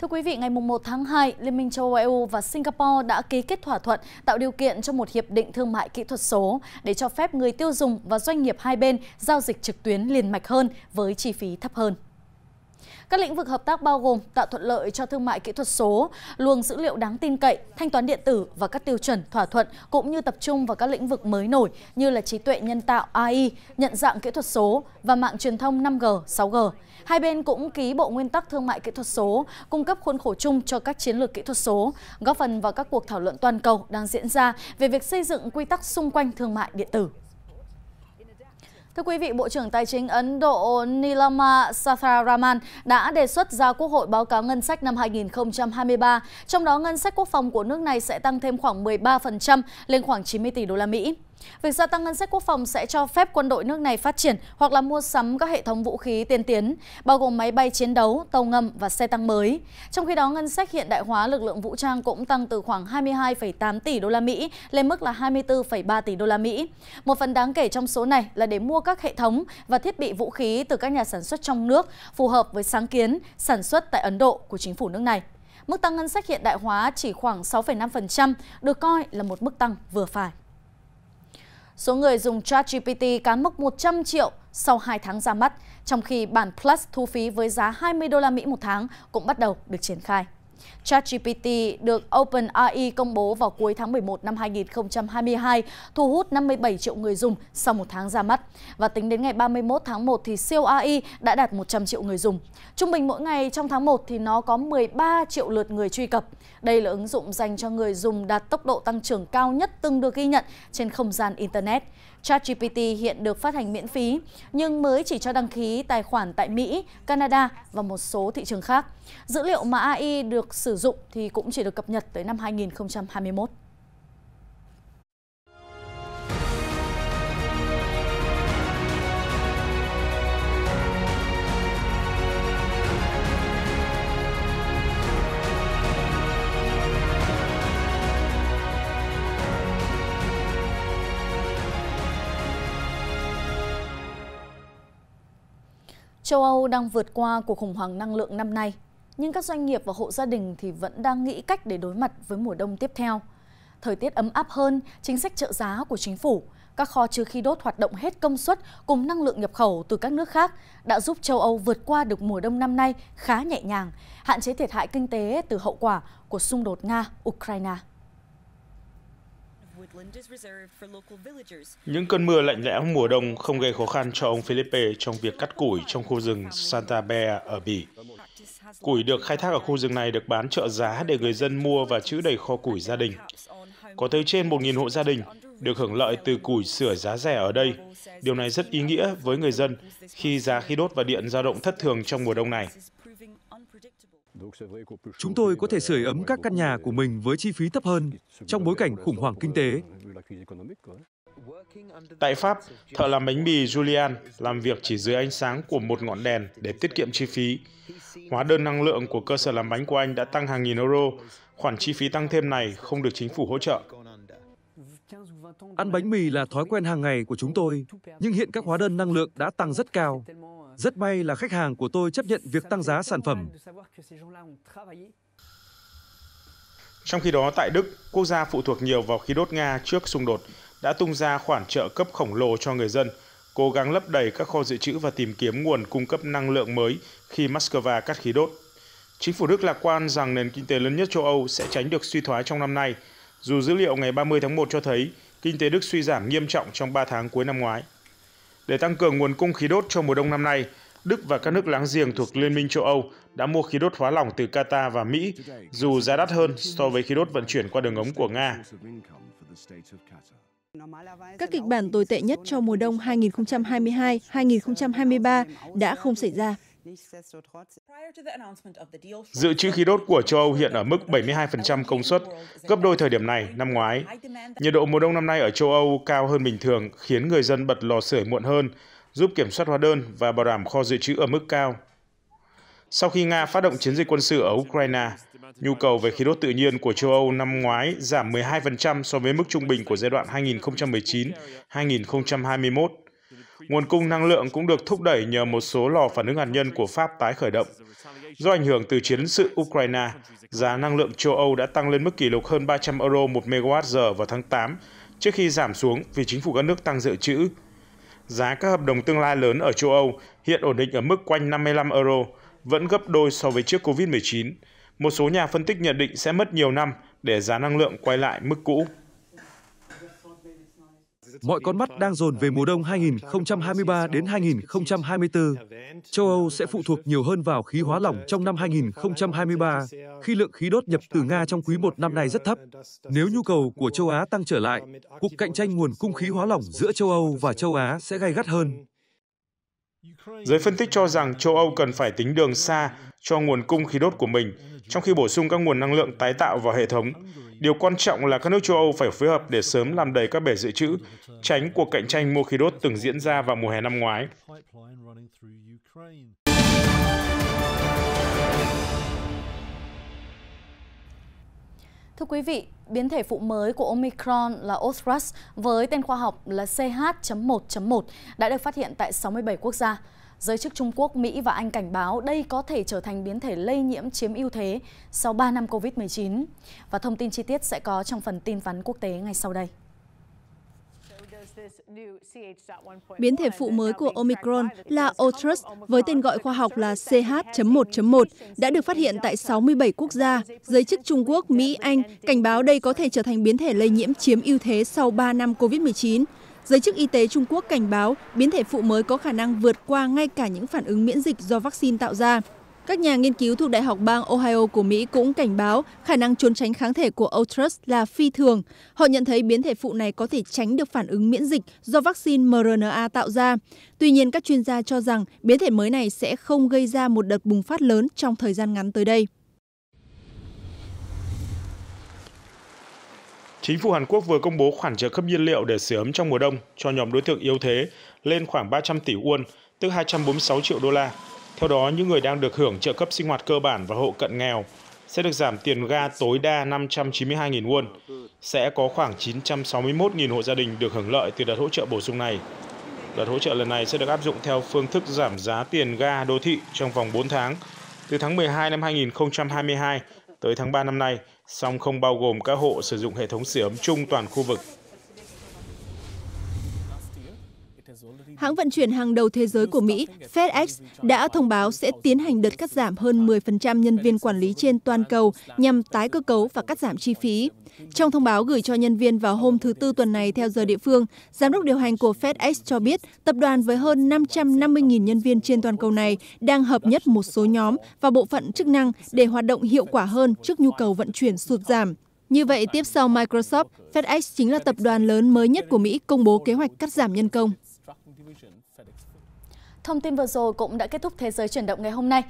Thưa quý vị, ngày 1 tháng 2, Liên minh châu Âu EU và Singapore đã ký kết thỏa thuận tạo điều kiện cho một hiệp định thương mại kỹ thuật số để cho phép người tiêu dùng và doanh nghiệp hai bên giao dịch trực tuyến liền mạch hơn với chi phí thấp hơn. Các lĩnh vực hợp tác bao gồm tạo thuận lợi cho thương mại kỹ thuật số, luồng dữ liệu đáng tin cậy, thanh toán điện tử và các tiêu chuẩn thỏa thuận cũng như tập trung vào các lĩnh vực mới nổi như là trí tuệ nhân tạo AI, nhận dạng kỹ thuật số và mạng truyền thông 5G, 6G. Hai bên cũng ký bộ nguyên tắc thương mại kỹ thuật số, cung cấp khuôn khổ chung cho các chiến lược kỹ thuật số, góp phần vào các cuộc thảo luận toàn cầu đang diễn ra về việc xây dựng quy tắc xung quanh thương mại điện tử. Thưa quý vị, Bộ trưởng Tài chính Ấn Độ Nilama Satharaman đã đề xuất ra Quốc hội báo cáo ngân sách năm 2023, trong đó ngân sách quốc phòng của nước này sẽ tăng thêm khoảng 13% lên khoảng 90 tỷ đô la Mỹ. Việc gia tăng ngân sách quốc phòng sẽ cho phép quân đội nước này phát triển hoặc là mua sắm các hệ thống vũ khí tiên tiến, bao gồm máy bay chiến đấu, tàu ngầm và xe tăng mới. Trong khi đó, ngân sách hiện đại hóa lực lượng vũ trang cũng tăng từ khoảng 22,8 tỷ đô la Mỹ lên mức là 24,3 tỷ đô la Mỹ. Một phần đáng kể trong số này là để mua các hệ thống và thiết bị vũ khí từ các nhà sản xuất trong nước phù hợp với sáng kiến sản xuất tại Ấn Độ của chính phủ nước này. Mức tăng ngân sách hiện đại hóa chỉ khoảng 6,5%, được coi là một mức tăng vừa phải. Số người dùng ChatGPT cán mốc 100 triệu sau 2 tháng ra mắt, trong khi bản Plus thu phí với giá 20 đô la Mỹ một tháng cũng bắt đầu được triển khai. ChatGPT được OpenAI công bố vào cuối tháng 11 năm 2022, thu hút 57 triệu người dùng sau một tháng ra mắt. Và tính đến ngày 31 tháng 1 thì siêu AI đã đạt 100 triệu người dùng. Trung bình mỗi ngày trong tháng 1 thì nó có 13 triệu lượt người truy cập. Đây là ứng dụng dành cho người dùng đạt tốc độ tăng trưởng cao nhất từng được ghi nhận trên không gian Internet. ChatGPT hiện được phát hành miễn phí, nhưng mới chỉ cho đăng ký tài khoản tại Mỹ, Canada và một số thị trường khác. Dữ liệu mà AI được sử dụng thì cũng chỉ được cập nhật tới năm 2021. Châu Âu đang vượt qua cuộc khủng hoảng năng lượng năm nay, nhưng các doanh nghiệp và hộ gia đình thì vẫn đang nghĩ cách để đối mặt với mùa đông tiếp theo. Thời tiết ấm áp hơn, chính sách trợ giá của chính phủ, các kho chứa khí đốt hoạt động hết công suất cùng năng lượng nhập khẩu từ các nước khác đã giúp châu Âu vượt qua được mùa đông năm nay khá nhẹ nhàng, hạn chế thiệt hại kinh tế từ hậu quả của xung đột Nga-Ukraine. Những cơn mưa lạnh lẽo mùa đông không gây khó khăn cho ông Felipe trong việc cắt củi trong khu rừng Santa Bea ở Bỉ. Củi được khai thác ở khu rừng này được bán trợ giá để người dân mua và trữ đầy kho củi gia đình. Có tới trên 1.000 hộ gia đình được hưởng lợi từ củi sửa giá rẻ ở đây. Điều này rất ý nghĩa với người dân khi giá khí đốt và điện dao động thất thường trong mùa đông này. Chúng tôi có thể sưởi ấm các căn nhà của mình với chi phí thấp hơn trong bối cảnh khủng hoảng kinh tế. Tại Pháp, thợ làm bánh mì Julian làm việc chỉ dưới ánh sáng của một ngọn đèn để tiết kiệm chi phí. Hóa đơn năng lượng của cơ sở làm bánh của anh đã tăng hàng nghìn euro. Khoản chi phí tăng thêm này không được chính phủ hỗ trợ. Ăn bánh mì là thói quen hàng ngày của chúng tôi, nhưng hiện các hóa đơn năng lượng đã tăng rất cao. Rất may là khách hàng của tôi chấp nhận việc tăng giá sản phẩm. Trong khi đó, tại Đức, quốc gia phụ thuộc nhiều vào khí đốt Nga trước xung đột, đã tung ra khoản trợ cấp khổng lồ cho người dân, cố gắng lấp đầy các kho dự trữ và tìm kiếm nguồn cung cấp năng lượng mới khi Moscow cắt khí đốt. Chính phủ Đức lạc quan rằng nền kinh tế lớn nhất châu Âu sẽ tránh được suy thoái trong năm nay, dù dữ liệu ngày 30 tháng 1 cho thấy kinh tế Đức suy giảm nghiêm trọng trong 3 tháng cuối năm ngoái. Để tăng cường nguồn cung khí đốt cho mùa đông năm nay, Đức và các nước láng giềng thuộc Liên minh châu Âu đã mua khí đốt hóa lỏng từ Qatar và Mỹ, dù giá đắt hơn so với khí đốt vận chuyển qua đường ống của Nga. Các kịch bản tồi tệ nhất cho mùa đông 2022-2023 đã không xảy ra. Dự trữ khí đốt của châu Âu hiện ở mức 72% công suất, gấp đôi thời điểm này năm ngoái. Nhiệt độ mùa đông năm nay ở châu Âu cao hơn bình thường, khiến người dân bật lò sưởi muộn hơn, giúp kiểm soát hóa đơn và bảo đảm kho dự trữ ở mức cao. Sau khi Nga phát động chiến dịch quân sự ở Ukraine, nhu cầu về khí đốt tự nhiên của châu Âu năm ngoái giảm 12% so với mức trung bình của giai đoạn 2019-2021. Nguồn cung năng lượng cũng được thúc đẩy nhờ một số lò phản ứng hạt nhân của Pháp tái khởi động. Do ảnh hưởng từ chiến sự Ukraine, giá năng lượng châu Âu đã tăng lên mức kỷ lục hơn 300 euro một MWh vào tháng 8, trước khi giảm xuống vì chính phủ các nước tăng dự trữ. Giá các hợp đồng tương lai lớn ở châu Âu hiện ổn định ở mức quanh 55 euro, vẫn gấp đôi so với trước Covid-19. Một số nhà phân tích nhận định sẽ mất nhiều năm để giá năng lượng quay lại mức cũ. Mọi con mắt đang dồn về mùa đông 2023 đến 2024. Châu Âu sẽ phụ thuộc nhiều hơn vào khí hóa lỏng trong năm 2023, khi lượng khí đốt nhập từ Nga trong quý 1 năm nay rất thấp. Nếu nhu cầu của châu Á tăng trở lại, cuộc cạnh tranh nguồn cung khí hóa lỏng giữa châu Âu và châu Á sẽ gay gắt hơn. Giới phân tích cho rằng châu Âu cần phải tính đường xa cho nguồn cung khí đốt của mình, trong khi bổ sung các nguồn năng lượng tái tạo vào hệ thống. Điều quan trọng là các nước châu Âu phải phối hợp để sớm làm đầy các bể dự trữ, tránh cuộc cạnh tranh mua khí đốt từng diễn ra vào mùa hè năm ngoái. Thưa quý vị, biến thể phụ mới của Omicron là Othras với tên khoa học là CH.1.1 đã được phát hiện tại 67 quốc gia. Giới chức Trung Quốc, Mỹ và Anh cảnh báo đây có thể trở thành biến thể lây nhiễm chiếm ưu thế sau 3 năm Covid-19. Và thông tin chi tiết sẽ có trong phần tin vắn quốc tế ngay sau đây. Biến thể phụ mới của Omicron là Otrus với tên gọi khoa học là CH.1.1 đã được phát hiện tại 67 quốc gia. Giới chức Trung Quốc, Mỹ, Anh cảnh báo đây có thể trở thành biến thể lây nhiễm chiếm ưu thế sau 3 năm COVID-19. Giới chức y tế Trung Quốc cảnh báo biến thể phụ mới có khả năng vượt qua ngay cả những phản ứng miễn dịch do vaccine tạo ra. Các nhà nghiên cứu thuộc Đại học bang Ohio của Mỹ cũng cảnh báo khả năng trốn tránh kháng thể của Otrus là phi thường. Họ nhận thấy biến thể phụ này có thể tránh được phản ứng miễn dịch do vaccine mRNA tạo ra. Tuy nhiên, các chuyên gia cho rằng biến thể mới này sẽ không gây ra một đợt bùng phát lớn trong thời gian ngắn tới đây. Chính phủ Hàn Quốc vừa công bố khoản trợ cấp nhiên liệu để sửa ấm trong mùa đông cho nhóm đối tượng yếu thế lên khoảng 300 tỷ won, tức 246 triệu đô la. Theo đó, những người đang được hưởng trợ cấp sinh hoạt cơ bản và hộ cận nghèo sẽ được giảm tiền ga tối đa 592.000 won. Sẽ có khoảng 961.000 hộ gia đình được hưởng lợi từ đợt hỗ trợ bổ sung này. Đợt hỗ trợ lần này sẽ được áp dụng theo phương thức giảm giá tiền ga đô thị trong vòng 4 tháng, từ tháng 12 năm 2022 tới tháng 3 năm nay, song không bao gồm các hộ sử dụng hệ thống sửa ấm chung toàn khu vực. Hãng vận chuyển hàng đầu thế giới của Mỹ, FedEx, đã thông báo sẽ tiến hành đợt cắt giảm hơn 10% nhân viên quản lý trên toàn cầu nhằm tái cơ cấu và cắt giảm chi phí. Trong thông báo gửi cho nhân viên vào hôm thứ Tư tuần này theo giờ địa phương, Giám đốc điều hành của FedEx cho biết tập đoàn với hơn 550.000 nhân viên trên toàn cầu này đang hợp nhất một số nhóm và bộ phận chức năng để hoạt động hiệu quả hơn trước nhu cầu vận chuyển sụt giảm. Như vậy, tiếp sau Microsoft, FedEx chính là tập đoàn lớn mới nhất của Mỹ công bố kế hoạch cắt giảm nhân công. Thông tin vừa rồi cũng đã kết thúc Thế giới chuyển động ngày hôm nay.